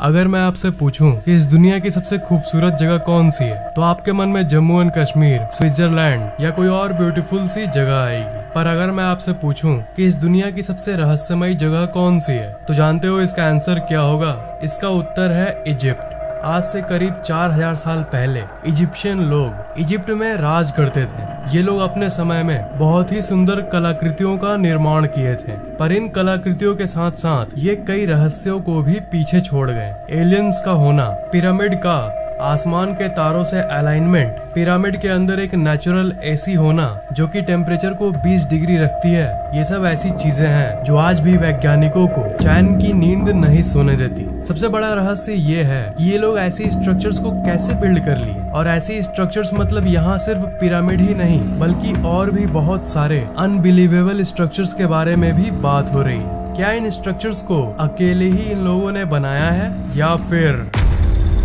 अगर मैं आपसे पूछूँ कि इस दुनिया की सबसे खूबसूरत जगह कौन सी है तो आपके मन में जम्मू एंड कश्मीर, स्विट्जरलैंड या कोई और ब्यूटीफुल सी जगह आएगी। पर अगर मैं आपसे पूछूँ कि इस दुनिया की सबसे रहस्यमयी जगह कौन सी है तो जानते हो इसका आंसर क्या होगा? इसका उत्तर है इजिप्ट। आज से करीब 4000 साल पहले इजिप्शियन लोग इजिप्ट में राज करते थे। ये लोग अपने समय में बहुत ही सुंदर कलाकृतियों का निर्माण किए थे, पर इन कलाकृतियों के साथ साथ ये कई रहस्यों को भी पीछे छोड़ गए। एलियंस का होना, पिरामिड का आसमान के तारों से अलाइनमेंट पिरामिड के अंदर एक नेचुरल एसी होना, जो कि टेम्परेचर को 20 डिग्री रखती है। ये सब ऐसी चीज़ें हैं, जो आज भी वैज्ञानिकों को चैन की नींद नहीं सोने देती। सबसे बड़ा रहस्य ये है कि ये लोग ऐसी स्ट्रक्चर्स को कैसे बिल्ड कर लिए? और ऐसी स्ट्रक्चर्स मतलब यहाँ सिर्फ़ पिरामिड ही नहीं, बल्कि और भी बहुत सारे अनबिलीवेबल स्ट्रक्चर्स के बारे में भी बात हो रही। है क्या इन स्ट्रक्चर्स को अकेले ही इन लोगों ने बनाया है, या फिर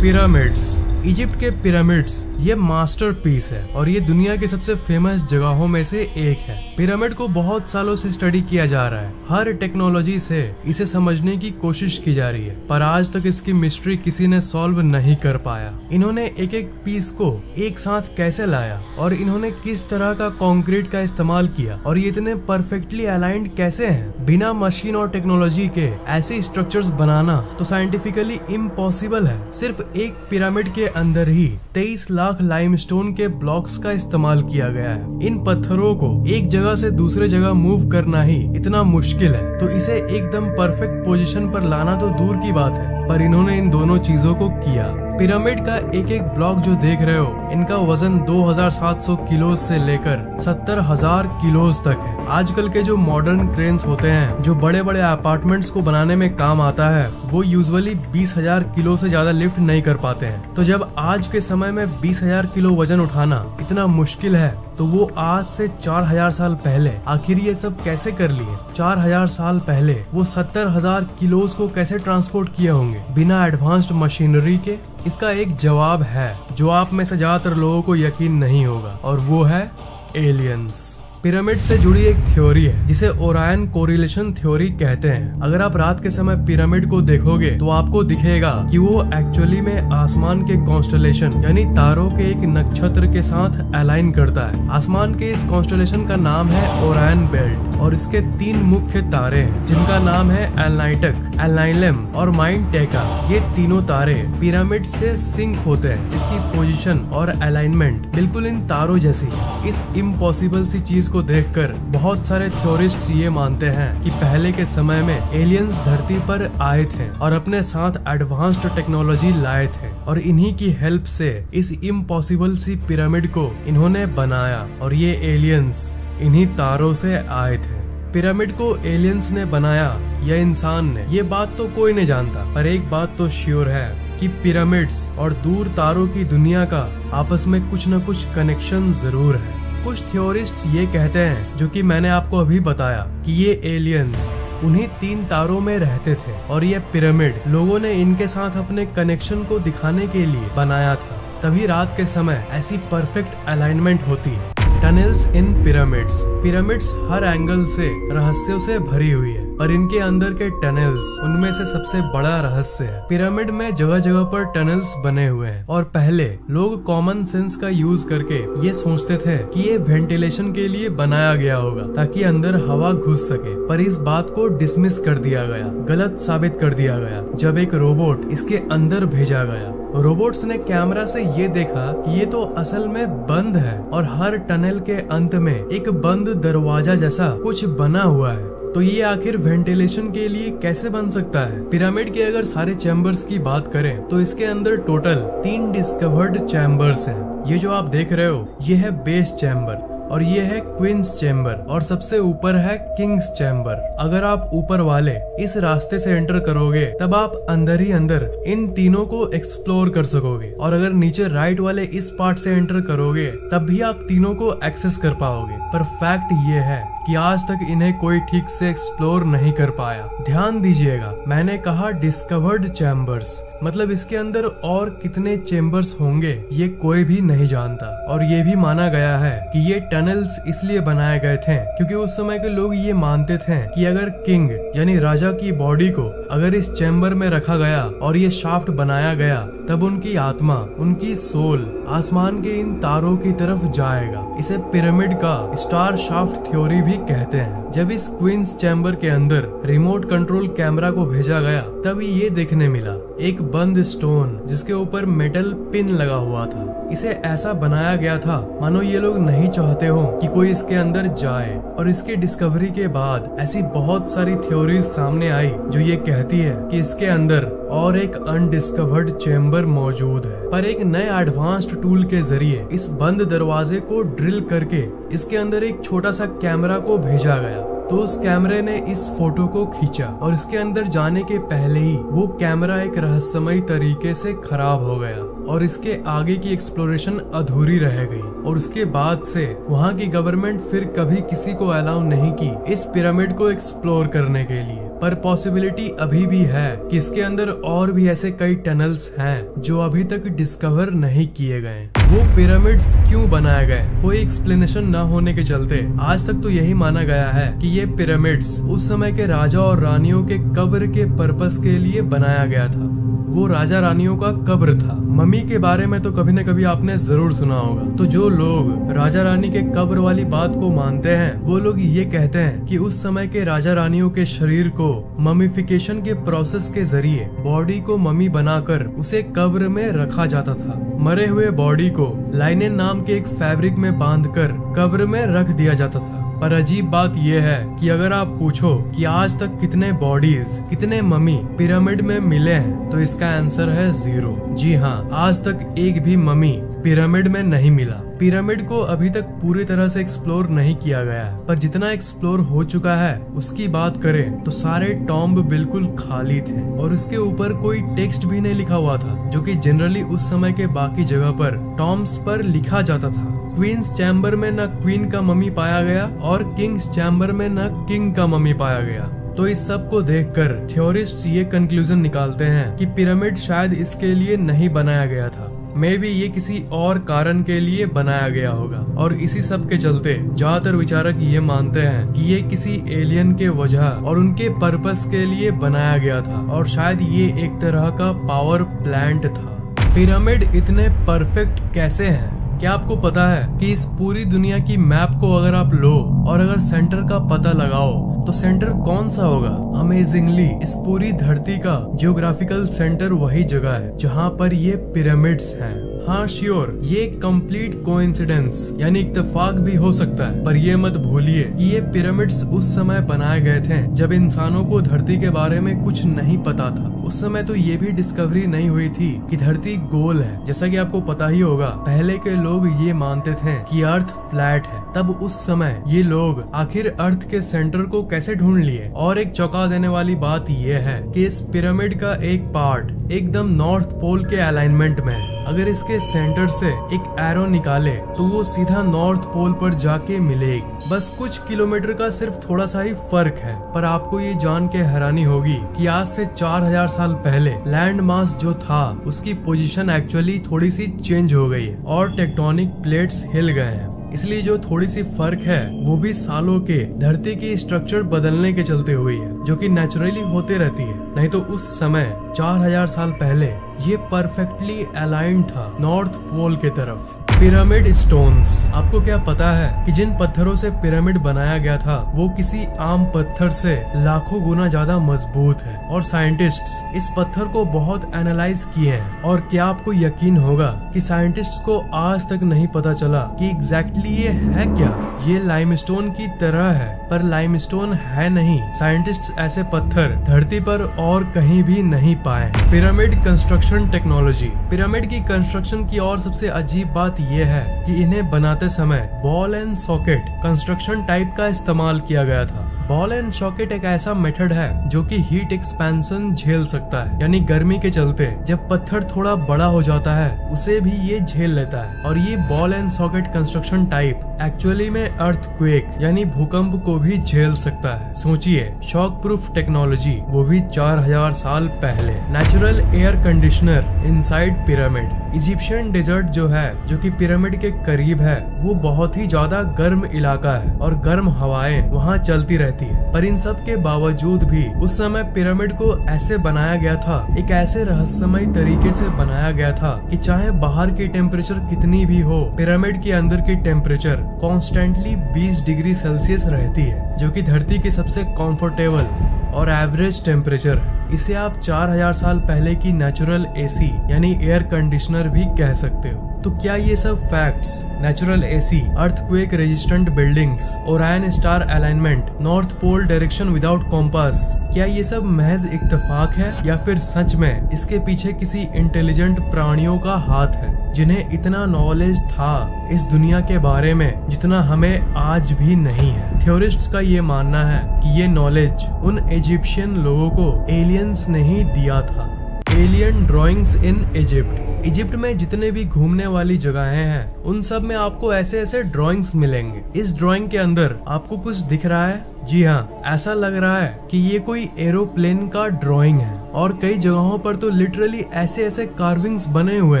पिरामिड्स इजिप्ट के पिरामिड्स ये मास्टरपीस है और ये दुनिया की सबसे फ़ेमस जगहों में से एक है। पिरामिड को बहुत सालों से स्टडी किया जा रहा है। हर टेक्नोलॉजी से इसे समझने की कोशिश की जा रही है। पर आज तक इसकी मिस्ट्री किसी ने सॉल्व नहीं कर पाया। इन्होंने एक एक पीस को एक साथ कैसे लाया और इन्होंने किस तरह का कॉन्क्रीट का इस्तेमाल किया और ये इतने परफेक्टली अलाइंड कैसे हैं? बिना मशीन और टेक्नोलॉजी के ऐसे स्ट्रक्चर्स बनाना तो साइंटिफिकली इम्पॉसिबल है। सिर्फ़ एक पिरामिड के अंदर ही तेईस लाख लाख लाइमस्टोन के ब्लॉक्स का इस्तेमाल किया गया है। इन पत्थरों को एक जगह से दूसरे जगह मूव करना ही इतना मुश्किल है। तो इसे एकदम परफेक्ट पोजीशन पर लाना तो दूर की बात है, पर इन्होंने इन दोनों चीज़ों को किया। पिरामिड का एक एक ब्लॉक जो देख रहे हो इनका वज़न 2700 किलो से लेकर 70,000 किलो तक है। आजकल के जो मॉडर्न क्रेन्स होते हैं जो बड़े बड़े अपार्टमेंट्स को बनाने में काम आता है वो यूजुअली 20,000 किलो से ज़्यादा लिफ्ट नहीं कर पाते हैं। तो जब आज के समय में 20,000 किलो वज़न उठाना इतना मुश्किल है तो वो आज से 4000 साल पहले आखिर ये सब कैसे कर लिए? 4000 साल पहले वो 70,000 किलोस को कैसे ट्रांसपोर्ट किए होंगे? बिना एडवांस्ड मशीनरी के? इसका एक जवाब है, जो आप में से ज़्यादातर लोगों को यकीन नहीं होगा, और वो है एलियंस। पिरामिड से जुड़ी एक थ्योरी है, जिसे ओरायन कोरिलेशन थ्योरी कहते हैं। अगर आप रात के समय पिरामिड को देखोगे तो आपको दिखेगा कि वो एक्चुअली में आसमान के कॉन्स्टलेशन यानी तारों के एक नक्षत्र के साथ अलाइन करता है। आसमान के इस कॉन्स्टलेशन का नाम है ओरायन बेल्ट और इसके तीन मुख्य तारे हैं, जिनका नाम है एलनाइटक एलनाइलम और माइंड टेका ये तीनों तारे पिरामिड से सिंक होते हैं, इसकी पोजीशन और अलाइनमेंट बिल्कुल इन तारों जैसी। इस इम्पॉसिबल सी चीज़ को देखकर बहुत सारे थ्योरिस्ट ये मानते हैं कि पहले के समय में एलियंस धरती पर आए थे और अपने साथ एडवांस्ड टेक्नोलॉजी लाए थे और इन्हीं की हेल्प से इस इम्पॉसिबल सी पिरामिड को इन्होंने बनाया और ये एलियंस इन्हीं तारों से आए थे। पिरामिड को एलियंस ने बनाया या इंसान ने। ये बात तो कोई नहीं जानता, पर एक बात तो श्योर है कि पिरामिड्स और दूर तारों की दुनिया का आपस में कुछ न कुछ कनेक्शन ज़रूर है। कुछ थ्योरिस्ट ये कहते हैं, जो कि मैंने आपको अभी बताया, कि ये एलियंस उन्हीं तीन तारों में रहते थे और ये पिरामिड लोगों ने इनके साथ अपने कनेक्शन को दिखाने के लिए बनाया था। तभी रात के समय ऐसी परफेक्ट अलाइनमेंट होती। है टनल्स इन पिरामिड्स पिरामिड्स हर एंगल से, रहस्यों से भरी हुई है। और इनके अंदर के टनल्स उनमें से सबसे बड़ा रहस्य है। पिरामिड में जगह जगह पर टनल्स बने हुए हैं। और पहले लोग कॉमन सेंस का यूज़ करके ये सोचते थे कि ये वेंटिलेशन के लिए बनाया गया होगा, ताकि अंदर हवा घुस सके। पर इस बात को डिसमिस कर दिया गया, गलत साबित कर दिया गया, जब एक रोबोट इसके अंदर भेजा गया। रोबोट्स ने कैमरा से ये देखा कि ये तो असल में बंद है, और हर टनल के अंत में एक बंद दरवाज़ा जैसा कुछ बना हुआ है। तो ये आखिर वेंटिलेशन के लिए कैसे बन सकता है? पिरामिड के अगर सारे चैम्बर्स की बात करें तो इसके अंदर टोटल तीन डिस्कवर्ड चैम्बर्स हैं। ये जो आप देख रहे हो, ये है बेस चैम्बर और ये है क्वींस चैम्बर और सबसे ऊपर है किंग्स चैम्बर। अगर आप ऊपर वाले इस रास्ते से एंटर करोगे, तब आप अंदर ही अंदर इन तीनों को एक्सप्लोर कर सकोगे और अगर नीचे राइट वाले इस पार्ट से एंटर करोगे, तब भी आप तीनों को एक्सेस कर पाओगे। पर फैक्ट ये है कि आज तक इन्हें कोई ठीक से एक्सप्लोर नहीं कर पाया। ध्यान दीजिएगा, मैंने कहा डिस्कवर्ड चैम्बर्स मतलब इसके अंदर और कितने चेम्बर्स होंगे, ये कोई भी नहीं जानता। और ये भी माना गया है कि ये टनल्स इसलिए बनाए गए थे, क्योंकि उस समय के लोग ये मानते थे कि अगर किंग यानी राजा की बॉडी को अगर इस चैम्बर में रखा गया और ये शाफ्ट बनाया गया तब उनकी आत्मा, उनकी सोल आसमान के इन तारों की तरफ़ जाएगा। इसे पिरामिड का स्टार शाफ्ट थ्योरी भी कहते हैं। जब इस क्वींस चैम्बर के अंदर रिमोट कंट्रोल कैमरा को भेजा गया तब ये देखने मिला। एक बंद स्टोन जिसके ऊपर मेटल पिन लगा हुआ था। इसे ऐसा बनाया गया था, मानो ये लोग नहीं चाहते हो कि कोई इसके अंदर जाए। और इसके डिस्कवरी के बाद ऐसी बहुत सारी थ्योरीज सामने आई, जो ये कहती है कि इसके अंदर और एक अनडिस्कवर्ड चेम्बर मौजूद है। पर एक नए एडवांस्ड टूल के ज़रिए इस बंद दरवाजे को ड्रिल करके इसके अंदर एक छोटा सा कैमरा को भेजा गया। तो उस कैमरे ने इस फ़ोटो को खींचा और इसके अंदर जाने के पहले ही वो कैमरा एक रहस्यमय तरीके से खराब हो गया। और इसके आगे की एक्सप्लोरेशन अधूरी रह गई। और उसके बाद से वहाँ की गवर्नमेंट फिर कभी किसी को अलाउ नहीं की इस पिरामिड को एक्सप्लोर करने के लिए। पर पॉसिबिलिटी अभी भी है कि इसके अंदर और भी ऐसे कई टनल्स हैं जो अभी तक डिस्कवर नहीं किए गए। वो पिरामिड्स क्यों बनाए गए? कोई एक्सप्लेनेशन न होने के चलते आज तक तो यही माना गया है कि ये पिरामिड्स उस समय के राजा और रानियों के कब्र के पर्पस के लिए बनाया गया था। वो राजा रानियों का कब्र था। मम्मी के बारे में तो कभी न कभी आपने ज़रूर सुना होगा। तो जो लोग राजा रानी के कब्र वाली बात को मानते हैं, वो लोग ये कहते हैं कि उस समय के राजा रानियों के शरीर को ममिफिकेशन के प्रोसेस के ज़रिए बॉडी को मम्मी बनाकर उसे कब्र में रखा जाता था। मरे हुए बॉडी को लाइनेन नाम के एक फैब्रिक में बांधकर कब्र में रख दिया जाता था। पर अजीब बात यह है कि अगर आप पूछो कि आज तक कितने बॉडीज कितने मम्मी पिरामिड में मिले हैं तो इसका आंसर है ज़ीरो जी हाँ आज तक एक भी मम्मी पिरामिड में नहीं मिला। पिरामिड को अभी तक पूरी तरह से एक्सप्लोर नहीं किया गया है। पर जितना एक्सप्लोर हो चुका है, उसकी बात करें तो सारे टॉम्ब बिल्कुल खाली थे। और उसके ऊपर कोई टेक्स्ट भी नहीं लिखा हुआ था, जो कि जनरली उस समय के बाकी जगह पर टॉम्ब्स पर लिखा जाता था। क्वींस चैम्बर में न क्वीन का मम्मी पाया गया, और किंग्स चैम्बर में न किंग का मम्मी पाया गया। तो इस सबको देखकर थ्योरिस्ट ये कंक्लूजन निकालते हैं कि पिरामिड शायद इसके लिए नहीं बनाया गया था। मे भी ये किसी और कारण के लिए बनाया गया होगा। और इसी सब के चलते ज़्यादातर विचारक ये मानते हैं कि ये किसी एलियन के वजह और उनके पर्पस के लिए बनाया गया था और शायद ये एक तरह का पावर प्लांट था। पिरामिड इतने परफेक्ट कैसे हैं? क्या आपको पता है कि इस पूरी दुनिया की मैप को अगर आप लो और अगर सेंटर का पता लगाओ तो सेंटर कौन सा होगा? अमेजिंगली इस पूरी धरती का जियोग्राफिकल सेंटर वही जगह है, जहाँ पर ये पिरामिड्स हैं। हाँ श्योर ये कंप्लीट कोइंसिडेंस यानी इत्तेफाक भी हो सकता है। पर ये मत भूलिए कि ये पिरामिड्स उस समय बनाए गए थे, जब इंसानों को धरती के बारे में कुछ नहीं पता था। उस समय तो ये भी डिस्कवरी नहीं हुई थी कि धरती गोल है। जैसा कि आपको पता ही होगा, पहले के लोग ये मानते थे कि अर्थ फ्लैट है। तब उस समय ये लोग आखिर अर्थ के सेंटर को कैसे ढूंढ लिए? और एक चौंका देने वाली बात यह है कि इस पिरामिड का एक पार्ट एकदम नॉर्थ पोल के अलाइनमेंट में अगर इसके सेंटर से एक एरो निकाले तो वो सीधा नॉर्थ पोल पर जाके मिलेगी। बस कुछ किलोमीटर का सिर्फ़ थोड़ा सा ही फ़र्क है, पर आपको ये जान के हैरानी होगी कि आज से 4000 साल पहले लैंड मास जो था, उसकी पोजीशन एक्चुअली थोड़ी सी चेंज हो गई है और टेक्टोनिक प्लेट्स हिल गए हैं। इसलिए जो थोड़ी सी फ़र्क है, वो भी सालों के धरती की स्ट्रक्चर बदलने के चलते हुई है, जो कि नेचुरली होते रहती है। नहीं तो उस समय 4000 साल पहले, ये परफेक्टली अलाइन था नॉर्थ पोल के तरफ़। Pyramid stones. आपको क्या पता है कि जिन पत्थरों से पिरामिड बनाया गया था, वो किसी आम पत्थर से लाखों गुना ज़्यादा मज़बूत है। और साइंटिस्ट्स इस पत्थर को बहुत एनालाइज किए हैं। और क्या आपको यकीन होगा कि साइंटिस्ट्स को आज तक नहीं पता चला कि एग्जैक्टली exactly ये है क्या? ये लाइमस्टोन की तरह है, पर लाइमस्टोन है नहीं। साइंटिस्ट्स ऐसे पत्थर धरती पर और कहीं भी नहीं पाए पिरामिड कंस्ट्रक्शन टेक्नोलॉजी पिरामिड की कंस्ट्रक्शन की और सबसे अजीब बात ये है कि इन्हें बनाते समय ball and socket construction type का इस्तेमाल किया गया था। बॉल एंड सॉकेट एक ऐसा मेथड है जो कि हीट एक्सपेंशन झेल सकता है। यानी गर्मी के चलते जब पत्थर थोड़ा बड़ा हो जाता है, उसे भी ये झेल लेता है। और ये ball and socket construction type actually में अर्थ क्वेक यानी भूकंप को भी झेल सकता है। सोचिए शॉक प्रूफ टेक्नोलॉजी वो भी 4000 साल पहले। Natural air conditioner inside pyramid Egyptian desert जो है, जो कि पिरामिड के करीब है, वो बहुत ही ज़्यादा गर्म इलाका है। और गर्म हवाएँ वहाँ चलती रहती है। पर इन सब के बावजूद भी उस समय पिरामिड को ऐसे बनाया गया था, एक ऐसे रहस्यमय तरीके से बनाया गया था कि चाहे बाहर की टेम्परेचर कितनी भी हो, पिरामिड के अंदर की टेम्परेचर कॉन्स्टेंटली 20 डिग्री सेल्सियस रहती है, जो कि धरती के सबसे कंफर्टेबल और एवरेज टेम्परेचर है। इसे आप 4000 साल पहले की नेचुरल एसी यानी एयर कंडीशनर भी कह सकते हो। तो क्या ये सब facts natural AC earthquake resistant buildings Orion star alignment north pole direction without compass क्या ये सब महज इत्तेफाक है या फिर सच में इसके पीछे किसी इंटेलिजेंट प्राणियों का हाथ है, जिन्हें इतना नॉलेज था इस दुनिया के बारे में, जितना हमें आज भी नहीं है? थ्योरिस्ट्स का ये मानना है कि ये नॉलेज उन इजिप्शियन लोगों को एलियंस ने ही दिया था। Alien drawings in Egypt Egypt में जितने भी घूमने वाली जगहें हैं, उन सब में आपको ऐसे ऐसे ड्राइंग्स मिलेंगे। इस ड्राइंग के अंदर आपको कुछ दिख रहा है? जी हाँ ऐसा लग रहा है कि ये कोई एरोप्लेन का ड्राइंग है और कई जगहों पर तो लिटरली ऐसे ऐसे कार्विंग्स बने हुए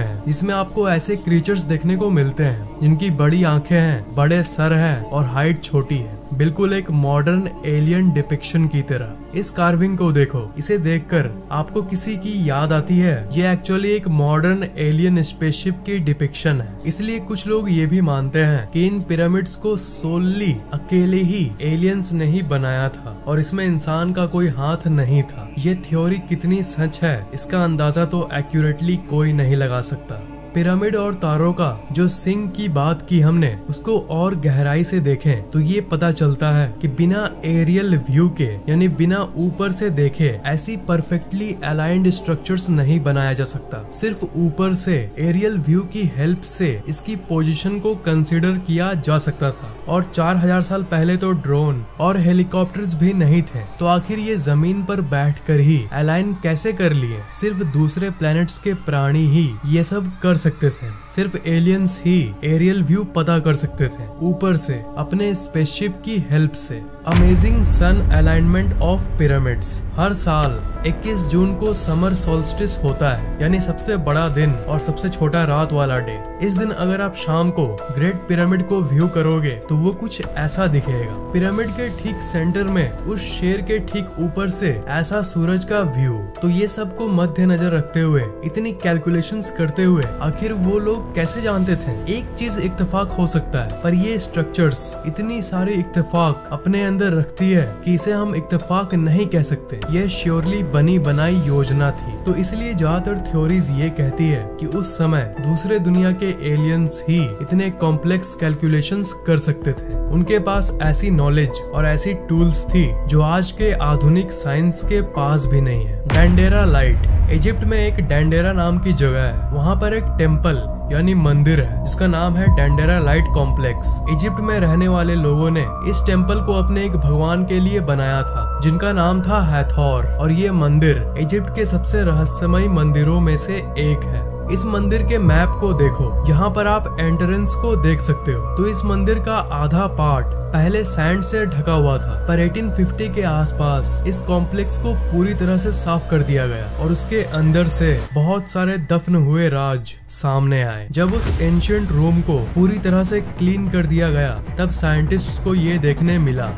हैं, जिसमें आपको ऐसे क्रीचर्स देखने को मिलते हैं। जिनकी बड़ी आँखें हैं, बड़े सर हैं और हाइट छोटी है। बिल्कुल एक मॉडर्न एलियन डिपिक्शन की तरह। इस कार्विंग को देखो, इसे देखकर आपको किसी की याद आती है। ये एक्चुअली एक मॉडर्न एलियन स्पेसशिप की डिपिक्शन है। इसलिए कुछ लोग ये भी मानते हैं कि इन पिरामिड्स को सोलली अकेले ही एलियंस ने ही बनाया था और इसमें इंसान का कोई हाथ नहीं था। ये थ्योरी कितनी सच है, इसका अंदाज़ा तो एक्यूरेटली कोई नहीं लगा सकता। पिरामिड और तारों का, जो सिंह की बात की हमने, उसको और गहराई से देखें तो ये पता चलता है कि बिना एरियल व्यू के, यानी बिना ऊपर से देखे, ऐसी परफेक्टली अलाइंड स्ट्रक्चर्स नहीं बनाया जा सकता। सिर्फ़ ऊपर से एरियल व्यू की हेल्प से, इसकी पोजीशन को कंसिडर किया जा सकता था। और 4000 साल पहले तो ड्रोन और हेलीकॉप्टर्स भी नहीं थे तो आखिर ये ज़मीन पर बैठकर ही अलाइन कैसे कर लिए? सिर्फ़ दूसरे प्लैनेट्स के प्राणी ही ये सब कर सकते थे। सिर्फ़ एलियंस ही एरियल व्यू पता कर सकते थे। ऊपर से, अपने स्पेसशिप की हेल्प से। Amazing sun alignment of pyramids हर साल 21 जून को समर सोल्स्टिस होता है, यानी सबसे बड़ा दिन और सबसे छोटा रात वाला डे इस दिन अगर आप शाम को ग्रेट पिरामिड को व्यू करोगे तो वो कुछ ऐसा दिखेगा। पिरामिड के ठीक सेंटर में, उस शेर के ठीक ऊपर से ऐसा सूरज का व्यू तो ये सबको नज़र रखते हुए, इतनी कैलकुलेशंस करते हुए, आखिर वो लोग कैसे जानते थे? एक चीज़ इतफाक हो सकता है, पर ये स्ट्रक्चर्स इतनी सारी इत्तेफाक अपने अंदर रखती है कि इसे हम इतफाक नहीं कह सकते। ये श्योरली बनी बनाई योजना थी। तो इसलिए ज़्यादातर थ्योरीज ये कहती है कि उस समय दूसरे दुनिया के एलियंस ही इतने कॉम्प्लेक्स कैलकुलेशंस कर सकते थे। उनके पास ऐसी नॉलेज और ऐसी टूल्स थी जो आज के आधुनिक साइंस के पास भी नहीं है। डेंडेरा लाइट इजिप्ट में एक डैंडेरा नाम की जगह है। वहाँ पर एक टेंपल यानी मंदिर है, जिसका नाम है डेंडेरा लाइट कॉम्प्लेक्स इजिप्ट में रहने वाले लोगों ने इस टेंपल को अपने एक भगवान के लिए बनाया था, जिनका नाम था हैथौर और ये मंदिर इजिप्ट के सबसे रहस्यमय मंदिरों में से एक है। इस मंदिर के मैप को देखो। यहाँ पर आप एंट्रेंस को देख सकते हो। तो इस मंदिर का आधा पार्ट पहले सैंड से ढका हुआ था, पर 1850 के आसपास इस कॉम्प्लेक्स को पूरी तरह से साफ़ कर दिया गया और उसके अंदर से बहुत सारे दफन हुए राज सामने आए। जब उस एंशियंट रूम को पूरी तरह से क्लीन कर दिया गया, तब साइंटिस्ट को ये देखने मिला,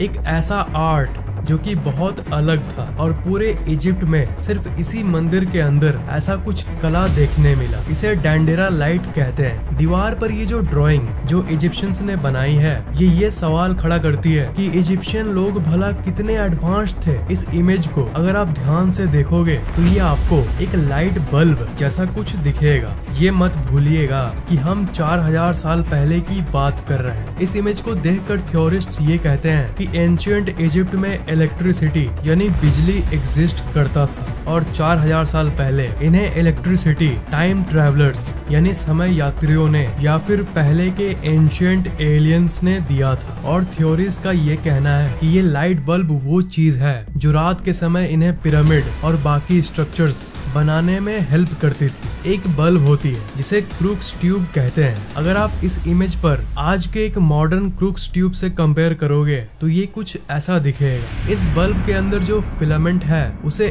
एक ऐसा आर्ट जो कि बहुत अलग था और पूरे इजिप्ट में सिर्फ़ इसी मंदिर के अंदर ऐसा कुछ कला देखने मिला। इसे डैंडेरा लाइट कहते हैं। दीवार पर ये जो ड्राइंग जो इजिप्शियंस ने बनाई है, ये ये सवाल खड़ा करती है कि इजिप्शियन लोग भला कितने एडवांस थे इस इमेज को? अगर आप ध्यान से देखोगे तो ये आपको एक लाइट बल्ब जैसा कुछ दिखेगा। ये मत भूलिएगा कि हम 4000 साल पहले की बात कर रहे हैं। इस इमेज को देखकर थ्योरिस्ट ये कहते हैं कि एंशियंट इजिप्ट में इलेक्ट्रिसिटी यानी बिजली एग्जिस्ट करता था। और 4000 साल पहले इन्हें इलेक्ट्रिसिटी टाइम ट्रेवलर्स यानी समय यात्रियों ने, या फिर पहले के एंशियंट एलियंस ने दिया था। और थ्योरीज का ये कहना है कि ये लाइट बल्ब वो चीज़ है जो रात के समय इन्हें पिरामिड और बाकी स्ट्रक्चर्स बनाने में हेल्प करती थी। एक बल्ब होती है, जिसे क्रूक्स ट्यूब कहते हैं। अगर आप इस इमेज पर आज के एक मॉडर्न क्रूक्स ट्यूब से कंपेयर करोगे तो ये कुछ ऐसा दिखेगा। इस बल्ब के अंदर जो फिलामेंट है, उसे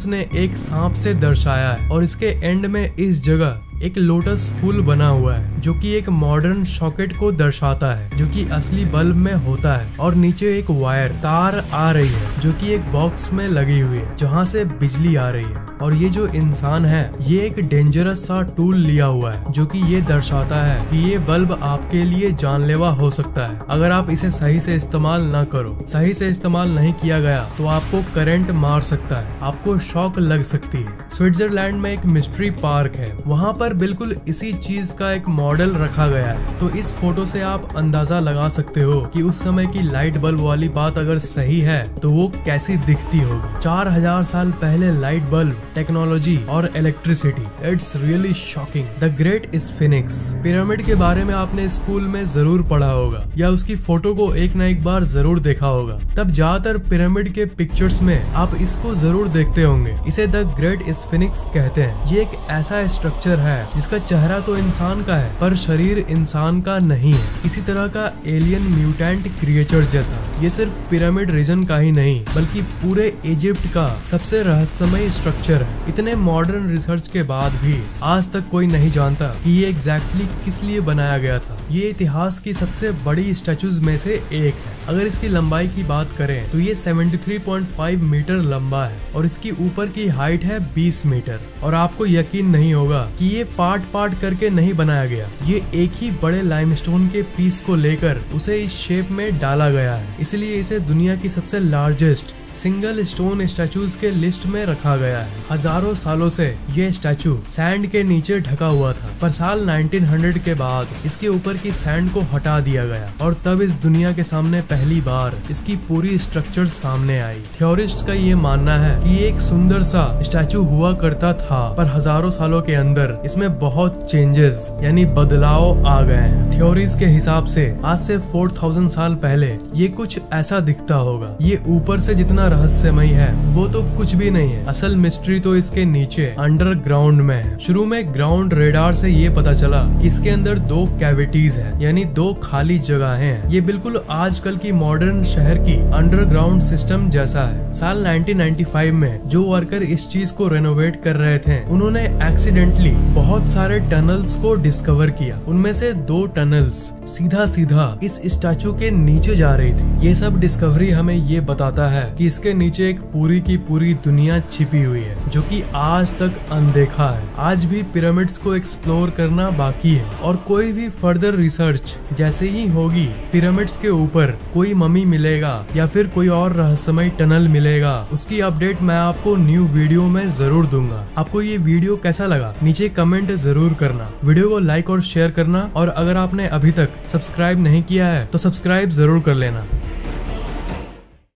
इजिप्शियंस ने एक सांप से दर्शाया है और इसके एंड में इस जगह एक लोटस फूल बना हुआ है, जो कि एक मॉडर्न सॉकेट को दर्शाता है, जो कि असली बल्ब में होता है और नीचे एक वायर तार आ रही है, जो कि एक बॉक्स में लगी हुई है, जहाँ से बिजली आ रही है। और ये जो इंसान है, ये एक डेंजरस सा टूल लिया हुआ है, जो कि ये दर्शाता है कि ये बल्ब आपके लिए जानलेवा हो सकता है। अगर आप इसे सही से इस्तेमाल ना करो, सही से इस्तेमाल नहीं किया गया तो आपको करंट मार सकता है। आपको शॉक लग सकती है। स्विट्जरलैंड में एक मिस्ट्री पार्क है। वहाँ पर बिल्कुल इसी चीज़ का एक मॉडल रखा गया है। तो इस फ़ोटो से आप अंदाज़ा लगा सकते हो कि उस समय की लाइट बल्ब वाली बात अगर सही है तो वो कैसी दिखती होगी। चार हज़ार साल पहले लाइट बल्ब टेक्नोलॉजी और electricity it's really shocking the great sphinx pyramid के बारे में आपने स्कूल में ज़रूर पढ़ा होगा, या उसकी फ़ोटो को एक न एक बार ज़रूर देखा होगा। तब ज़्यादातर पिरामिड के पिक्चर्स में आप इसको ज़रूर देखते होंगे। इसे द ग्रेट स्फिनिक्स कहते हैं। ये एक ऐसा स्ट्रक्चर है, जिसका चेहरा तो इंसान का है, पर शरीर इंसान का नहीं है। किसी तरह का एलियन म्यूटेंट क्रिएचर जैसा। ये सिर्फ़ पिरामिड रीजन का ही नहीं, बल्कि पूरे इजिप्ट का सबसे रहस्यमय स्ट्रक्चर है इतने मॉडर्न रिसर्च के बाद भी आज तक कोई नहीं जानता कि ये एग्जैक्टली exactly किस लिए बनाया गया था। ये इतिहास की सबसे बड़ी स्टेचूज में से एक है। अगर इसकी लंबाई की बात करें तो ये 73.5 मीटर लंबा है और इसकी ऊपर की हाइट है 20 मीटर और आपको यकीन नहीं होगा कि ये पार्ट पार्ट करके नहीं बनाया गया। ये एक ही बड़े लाइमस्टोन के पीस को लेकर उसे इस शेप में डाला गया है। इसलिए इसे दुनिया की सबसे लार्जेस्ट सिंगल स्टोन स्टैचूज के लिस्ट में रखा गया है। हज़ारों सालों से ये स्टैचू सैंड के नीचे ढका हुआ था, पर साल 1900 के बाद इसके ऊपर की सैंड को हटा दिया गया और तब इस दुनिया के सामने पहली बार इसकी पूरी स्ट्रक्चर सामने आई। थ्योरिस्ट का ये मानना है कि एक सुंदर सा स्टैचू हुआ करता था, पर हज़ारों सालों के अंदर इसमें बहुत चेंजेस यानी बदलाव आ गए हैं। थ्योरीज के हिसाब से, आज से 4000 साल पहले, ये कुछ ऐसा दिखता होगा। ये ऊपर से जितना रहस्यमय है, वो तो कुछ भी नहीं है। असल मिस्ट्री तो इसके नीचे अंडरग्राउंड में है। शुरू में ग्राउंड रेडार से ये पता चला कि इसके अंदर दो कैविटीज है, यानी दो खाली जगह है। ये बिल्कुल आजकल की मॉडर्न शहर की अंडरग्राउंड सिस्टम जैसा है। साल 1995 में, जो वर्कर इस चीज़ को रेनोवेट कर रहे थे, उन्होंने एक्सीडेंटली बहुत सारे टनल्स को डिस्कवर किया। उनमें से दो टनल्स सीधा सीधा इस स्टैचू के नीचे जा रही थी। ये सब डिस्कवरी हमें ये बताता है कि इसके नीचे एक पूरी की पूरी दुनिया छिपी हुई है, जो कि आज तक अनदेखा है। आज भी पिरामिड्स को एक्सप्लोर करना बाकी है और कोई भी फर्दर रिसर्च जैसे ही होगी, पिरामिड्स के ऊपर कोई मम्मी मिलेगा या फिर कोई और रहस्यमय टनल मिलेगा, उसकी अपडेट मैं आपको न्यू वीडियो में ज़रूर दूँगा। आपको ये वीडियो कैसा लगा, नीचे कमेंट ज़रूर करना। वीडियो को लाइक और शेयर करना और अगर आपने अभी तक सब्सक्राइब नहीं किया है तो सब्सक्राइब ज़रूर कर लेना।